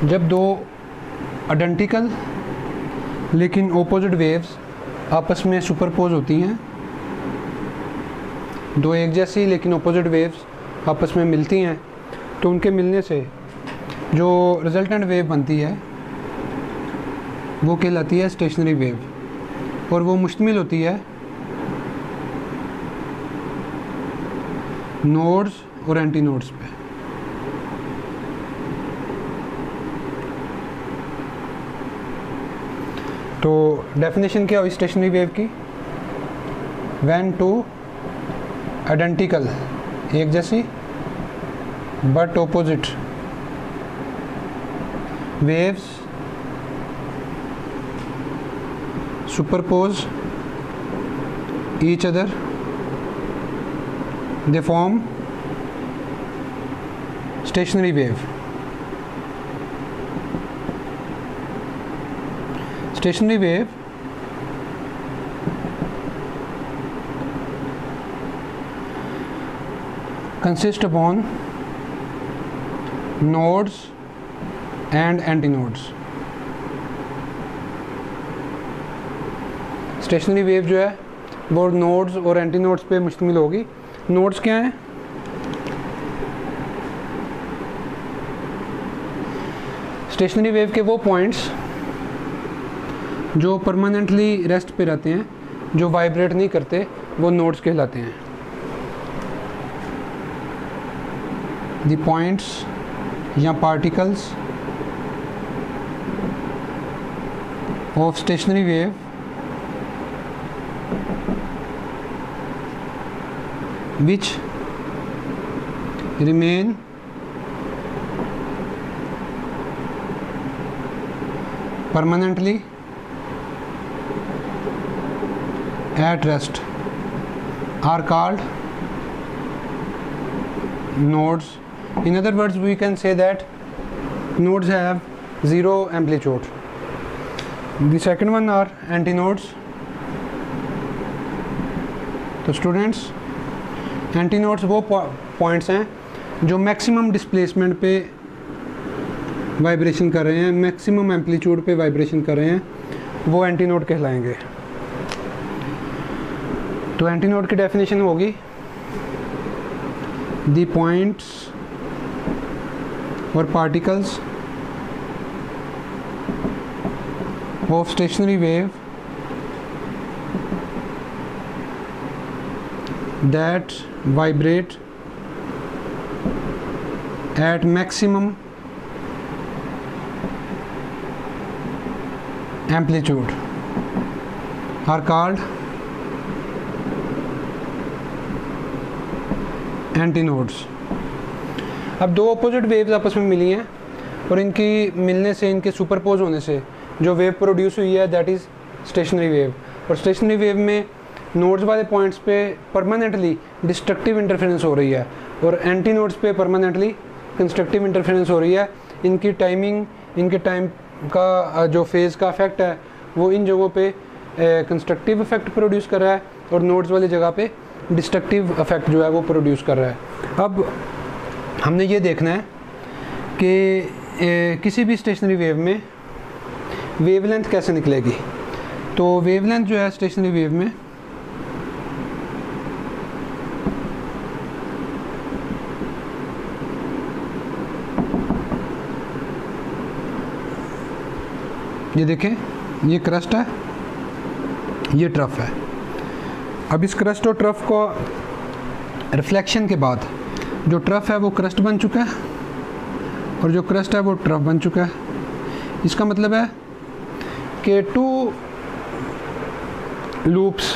जब दो आइडेंटिकल लेकिन ओपोजिट वेव्स आपस में सुपरपोज होती हैं, दो एक जैसी लेकिन ओपोजिट वेव्स आपस में मिलती हैं तो उनके मिलने से जो रिजल्टेंट वेव बनती है, वो कहलाती है स्टेशनरी वेव और वो मुश्तमिल होती है नोड्स और एंटी नोड्स पे। तो डेफिनेशन क्या हुई स्टेशनरी वेव की? वैन टू आइडेंटिकल एक जैसी but opposite waves superpose each other they form stationary wave stationary wave. Consist upon and antinodes stationary wave जो है, वो नोड्स और एंटीनोड्स पे मुश्तमिल होगी। नोड्स क्या हैं? स्टेशनरी वेव के वो पॉइंट्स जो परमानेंटली रेस्ट पे रहते हैं, जो वाइब्रेट नहीं करते, वो नोड्स कहलाते हैं। द पॉइंट्स या particles of stationary wave which remain permanently at rest are called nodes in other words we can say that nodes have zero amplitude the second one are antinodes तो students antinodes वो points हैं जो maximum displacement पे vibration कर रहे हैं maximum amplitude पे vibration कर रहे हैं वो एंटीनोड कहलाएँगे तो एंटी नोड की डेफिनेशन होगी। द पॉइंट्स और particles of stationary wave that vibrate at maximum amplitude are called antinodes अब दो अपोजिट वेव्स आपस में मिली हैं और इनकी मिलने से, इनके सुपरपोज होने से जो वेव प्रोड्यूस हुई है दैट इज़ स्टेशनरी वेव और स्टेशनरी वेव में नोड्स वाले पॉइंट्स पे परमानेंटली डिस्ट्रक्टिव इंटरफेरेंस हो रही है और एंटी नोड्स पे परमानेंटली कंस्ट्रक्टिव इंटरफेरेंस हो रही है। इनकी टाइमिंग इनके टाइम का जो फ़ेज़ का इफ़ेक्ट है, वो इन जगहों पे कंस्ट्रक्टिव इफ़ेक्ट प्रोड्यूस कर रहा है और नोड्स वाली जगह पे डिस्ट्रक्टिव इफ़ेक्ट जो है वो प्रोड्यूस कर रहा है। अब हमने ये देखना है कि किसी भी स्टेशनरी वेव में वेवलेंथ कैसे निकलेगी? तो वेवलेंथ जो है स्टेशनरी वेव में ये देखें, ये क्रस्ट है, ये ट्रफ है। अब इस क्रस्ट और ट्रफ को रिफ्लेक्शन के बाद जो ट्रफ है वो क्रस्ट बन चुका है और जो क्रस्ट है वो ट्रफ बन चुका है। इसका मतलब है कि टू लूप्स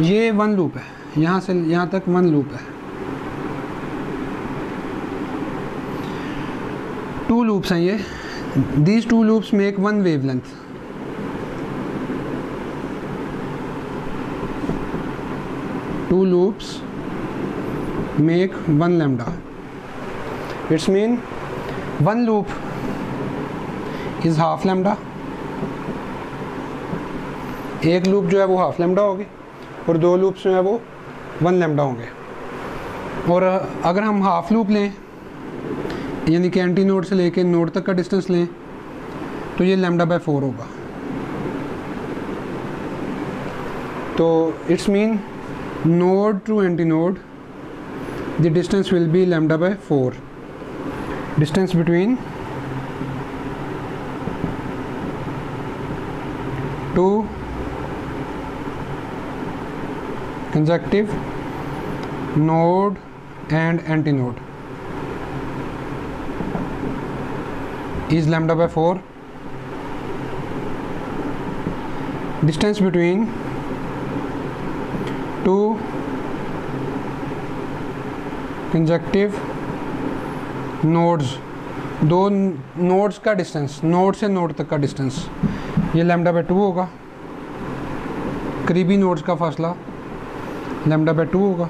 ये वन लूप है। यहाँ से, यहाँ तक वन लूप है। टू लूप्स हैं ये। These two loops make one wave two loops make one lambda it's mean one loop is half lambda एक लूप जो है वो हाफ़ लेमडा होगी और दो लूप्स जो है वो वन लेमडा होंगे। और अगर हम हाफ़ लूप लें, यानी कि एंटी नोड से लेके नोड तक का डिस्टेंस लें तो ये लेमडा बाय फोर होगा। तो it's mean node to antinode the distance will be lambda by 4 distance between two consecutive node and antinode is lambda by 4 distance between two consecutive nodes, दो nodes का distance, node से node तक का distance. ये lambda by two होगा, करीबी nodes का फासला लैम्डा बाय टू होगा।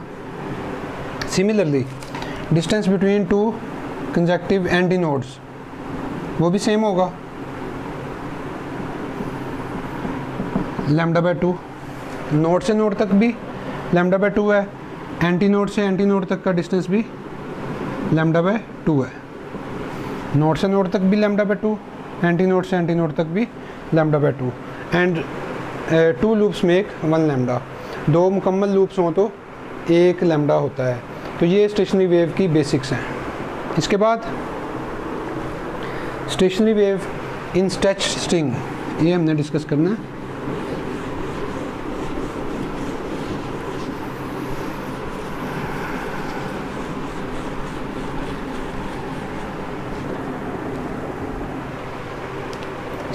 Similarly distance between two consecutive antinodes वो भी सेम होगा। लैम्डा बाय टू, नोड से नोड तक भी लैम्डा बाय टू है। एंटी नोड से एंटी नोड तक का डिस्टेंस भी लैम्डा बाय टू है। नोड से नोड तक भी lambda by two antinode से एंटी नोड तक भी lambda by two. And two loops make one lambda. दो मुकम्मल लूप्स हों तो एक लैम्डा होता है। तो ये स्टेशनरी वेव की बेसिक्स हैं। इसके बाद, stationary wave in stretch string ये हमने डिस्कस करना है।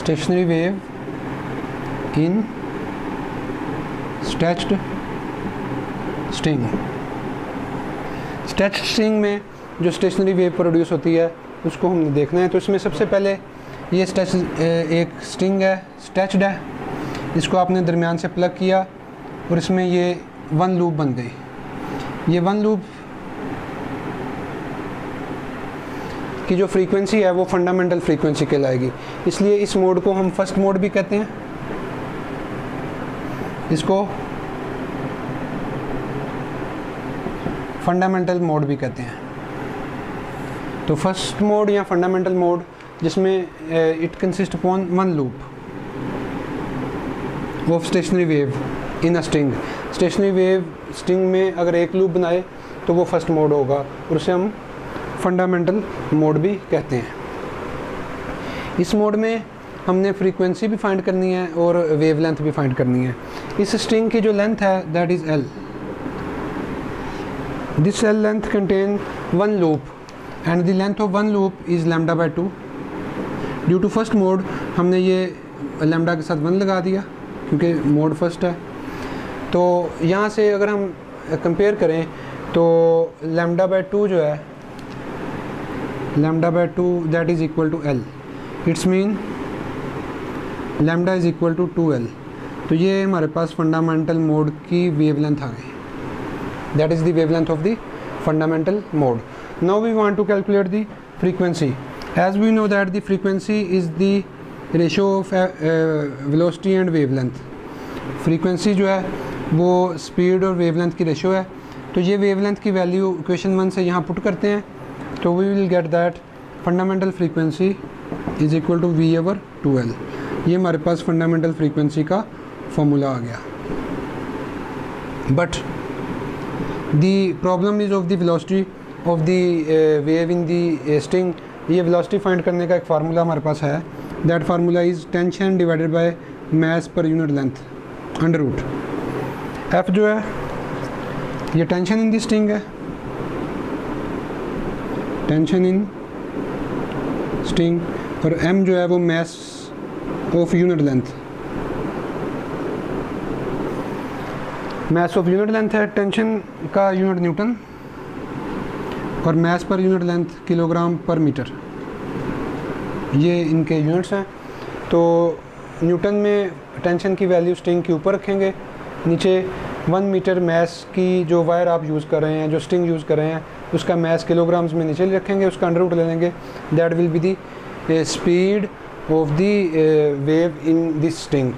Stationary wave in stretched string. Stretch string में जो स्टेशनरी वेव प्रोड्यूस होती है, उसको हमने देखना है। तो इसमें सबसे पहले ये स्टैच एक स्ट्रिंग है स्टैच्ड है। इसको आपने दरमियान से प्लग किया और इसमें ये वन लूप बन गई। ये वन लूप की जो फ्रीक्वेंसी है वो फंडामेंटल फ्रीक्वेंसी कहलाएगी। इसलिए इस मोड को हम फ़र्स्ट मोड भी कहते हैं। इसको फंडामेंटल मोड भी कहते हैं। तो फ़र्स्ट मोड या फंडामेंटल मोड जिसमें it consist upon one loop of stationary wave in a string stationary wave string में अगर एक लूप बनाए तो वो फ़र्स्ट मोड होगा। और उसे हम फंडामेंटल मोड भी कहते हैं। इस मोड में हमने फ्रीक्वेंसी भी फाइंड करनी है और वेव लेंथ भी फाइंड करनी है। इस स्ट्रिंग की जो लेंथ है that is L this L length contain one loop and the length of one loop is lambda by two due to first mode हमने ये लेमडा के साथ वन लगा दिया, क्योंकि मोड फ़र्स्ट है। तो यहाँ से अगर हम कंपेयर करें तो लेमडा बाय टू जो है lambda lambda to that is equal to L it's mean lambda is equal to two L तो ये हमारे पास फंडामेंटल मोड की वेव लेंथ आ गई। That is the wavelength of the fundamental mode now we want to calculate the frequency as we know that the frequency is the ratio of velocity and wavelength frequency जो है, वो speed और wave length की ratio है। तो ये wave length की value equation one से यहाँ पुट करते हैं। We will will that fundamental fundamental is equal to v v over 2l ये हमारे पास फंडामेंटल फ्रीक्वेंसी का फॉर्मूला आ गया। But the problem is of the velocity of the wave in the string ये वेलोसिटी फाइंड करने का एक फार्मूला हमारे पास है। That formula is tension divided by mass per unit length under root F जो है, ये टेंशन इन दी स्टिंग है। Tension in string और एम जो है वो mass of unit length mass of unit length है टेंशन का यूनिट न्यूटन और mass per unit length kilogram per metre ये इनके यूनिट्स हैं। तो न्यूटन में टेंशन की वैल्यू स्ट्रिंग के ऊपर रखेंगे। नीचे वन मीटर मैस की जो वायर आप यूज़ कर रहे हैं, जो स्ट्रिंग यूज़ कर रहे हैं उसका मैस किलोग्राम्स में नीचे रखेंगे, उसका अंडर रूट ले लेंगे। That will be the speed of the wave in this string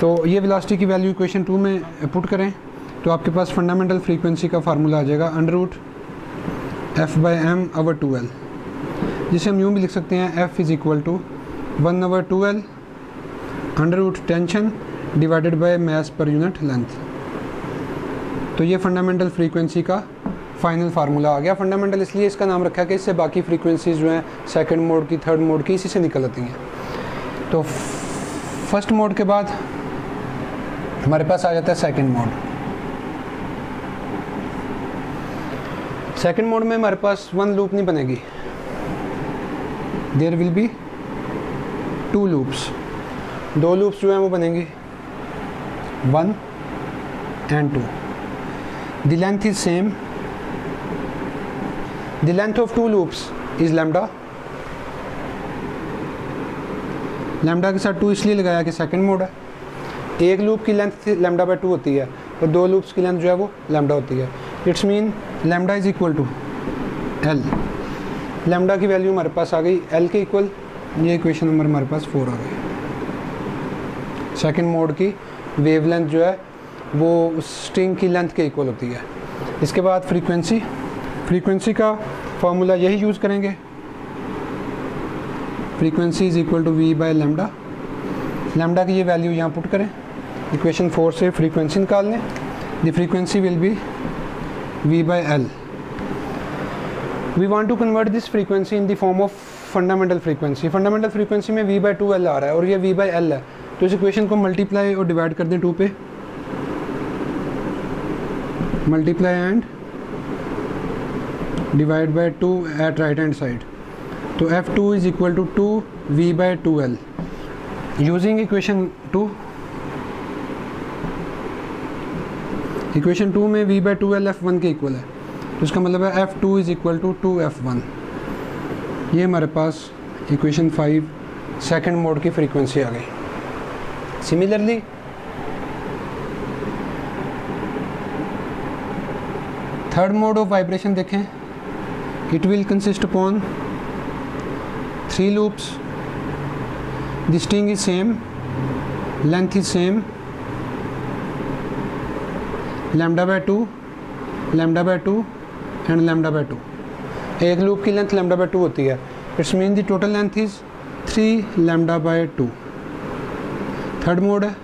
तो ये वेलोसिटी की वैल्यू इक्वेशन टू में पुट करें तो आपके पास फंडामेंटल फ्रीक्वेंसी का फार्मूला आ जाएगा under root F by M over two L जिसे हम यूँ भी लिख सकते हैं F is equal to one over two L under root tension divided by mass per unit length तो ये फंडामेंटल फ्रीक्वेंसी का फाइनल फार्मूला आ गया। फंडामेंटल इसलिए इसका नाम रखा कि इससे बाकी फ्रीक्वेंसीज जो हैं सेकंड मोड की थर्ड मोड की, इसी से निकल आती हैं। तो फ़र्स्ट मोड के बाद हमारे पास आ जाता है सेकंड मोड सेकंड मोड में हमारे पास वन लूप नहीं बनेगी। There will be two loops दो लूप्स जो हैं, वो बनेंगी। One and two the length is same the length of two loops is lambda lambda के साथ टू इसलिए लगाया कि सेकंड मोड है। एक लूप की लेंथ लैम्डा बाय टू होती है और दो लूप्स की लेंथ जो है वो लैम्डा होती है। It's mean lambda is equal to L lambda की वैल्यू हमारे पास आ गई। एल के इक्वल ये इक्वेशन नंबर हमारे पास फोर आ गई। सेकंड मोड की वेवलेंथ जो है, वो स्ट्रिंग की लेंथ के इक्वल होती है। इसके बाद फ्रीक्वेंसी फ्रीक्वेंसी का फॉर्मूला यही यूज़ करेंगे। Frequency is equal to v by lambda lambda की ये वैल्यू यहाँ पुट करें। इक्वेशन फोर से फ्रीक्वेंसी निकाल लें। The frequency will be v by L we want to convert this frequency in the form of fundamental frequency fundamental frequency में we by two L आ रहा है और ये वी बाई एल है। तो इस इक्वेशन को मल्टीप्लाई और डिवाइड कर दें टू पे। Multiply and divide by two at right hand side. तो F two is equal to two v by two L using equation two equation two में v by two L F one के equal है। तो इसका मतलब है F two is equal to two F one. ये हमारे पास इक्वेशन फाइव सेकेंड मोड की फ्रीक्वेंसी आ गई। Similarly third mode of vibration देखें। It will consist upon three loops the string is same length is same lambda by two lambda by two and lambda by two एक loop की length lambda by two होती है। It's mean the total length is three lambda by two third mode है।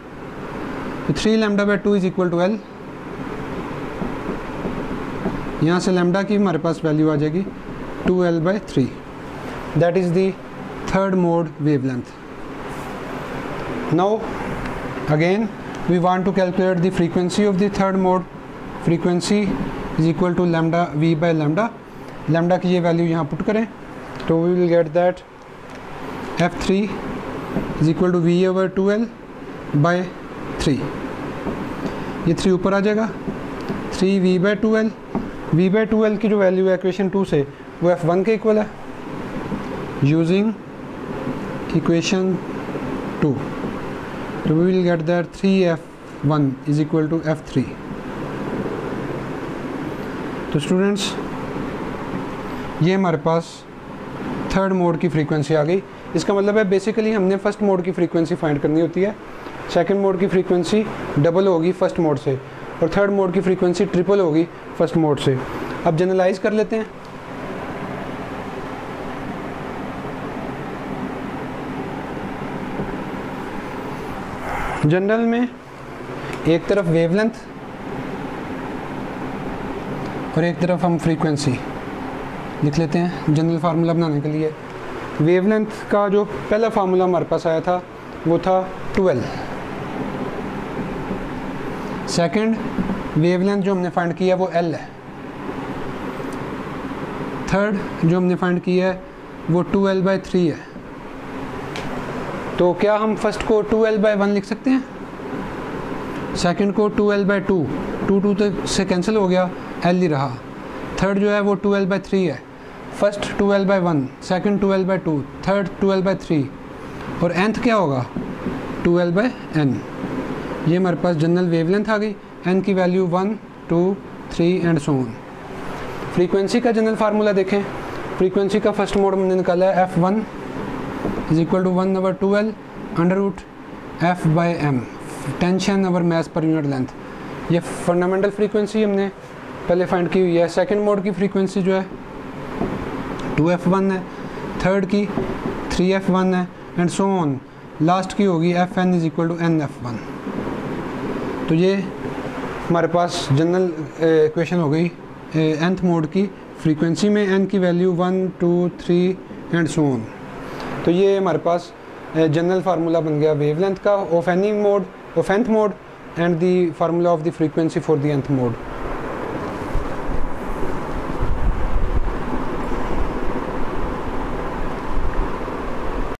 Three lambda by two is equal to L यहाँ से lambda की हमारे पास वैल्यू आ जाएगी two L by three that is the third mode wave length now again we want to calculate the frequency of the third mode frequency is equal to lambda v by lambda lambda की ये value यहाँ put करें. तो we will get that F three is equal to v over two L by three ये three ऊपर आ जाएगा. Three v by two L v by two L की जो वैल्यू है इक्वेशन टू से, वो एफ़ वन के इक्वल है यूजिंग इक्वेशन टू तो we will get that three F one is equal to F three तो स्टूडेंट्स ये हमारे पास थर्ड मोड की फ्रीक्वेंसी आ गई। इसका मतलब है बेसिकली हमने फ़र्स्ट मोड की फ्रीक्वेंसी फाइंड करनी होती है। सेकंड मोड की फ्रीक्वेंसी डबल होगी फ़र्स्ट मोड से। और थर्ड मोड की फ्रीक्वेंसी ट्रिपल होगी फ़र्स्ट मोड से। अब जनरलाइज कर लेते हैं। जनरल में एक तरफ़ वेवलेंथ और एक तरफ़ हम फ्रीक्वेंसी लिख लेते हैं जनरल फार्मूला बनाने के लिए। वेवलेंथ का जो पहला फार्मूला हमारे पास आया था, वो था ट्वेल्व सेकंड वेवलेंथ जो हमने फाइंड किया वो एल है. थर्ड जो हमने फाइंड किया है वो टू एल बाई थ्री है. तो क्या हम फ़र्स्ट को टू एल बाई वन लिख सकते हैं? सेकंड को two L by two two two तो से कैंसिल हो गया. एल ही रहा. थर्ड जो है वो टू एल बाई थ्री है. First two L by one second two L by two third two L by three और एंथ क्या होगा? टू एल बाई एन ये हमारे पास जनरल वेवलेंथ आ गई। एन की value one two three and so on frequency का जनरल फार्मूला देखें। फ्रीक्वेंसी का फ़र्स्ट मोड हमने निकाला है F one is equal to one over two L under root F by M tension over mass per unit length ये fundamental frequency हमने पहले find की हुई है। सेकेंड मोड की फ्रीक्वेंसी जो है टू एफ़ वन है। थर्ड की थ्री एफ़ वन है एंड सो ऑन लास्ट की होगी F N is equal to N F one तो ये हमारे पास जनरल इक्वेशन हो गई एंथ मोड की फ्रीक्वेंसी में एन की value one two three and so on तो ये हमारे पास जनरल फार्मूला बन गया वेवलेंथ का of any mode of nth mode and the formula of the frequency for the nth mode